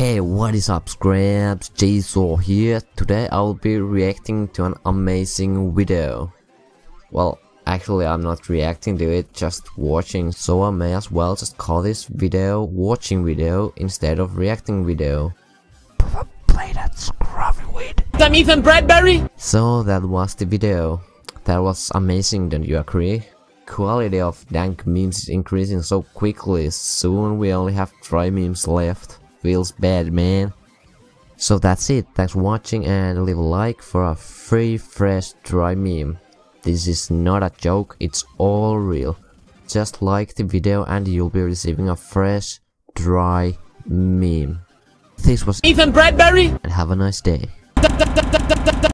Hey, what is up scraps? Jeyzor here. Today I'll be reacting to an amazing video. Well, actually I'm not reacting to it, just watching, so I may as well just call this video watching video instead of reacting video. Play that scruffy weed. I'm Ethan Bradbury. So that was the video. That was amazing, don't you agree? Quality of dank memes is increasing so quickly, soon we only have dry memes left. Feels bad, man. So that's it, thanks for watching and leave a like for a free fresh dry meme. This is not a joke, it's all real. Just like the video and you'll be receiving a fresh, dry meme. This was Ethan Bradbury. and have a nice day.